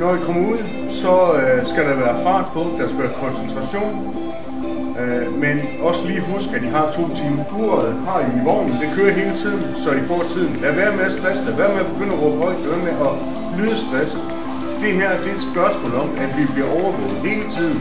Når I kommer ud, så øh, skal der være fart på, der skal være koncentration. Øh, men også lige husk, at I har to timer. Uret har I i vognen, det kører hele tiden, så I får tiden. Lad være med at stresse, lad være med at begynde at råbe højt, lad være med at lyde stress. Det her det er et spørgsmål om, at vi bliver overvåget hele tiden.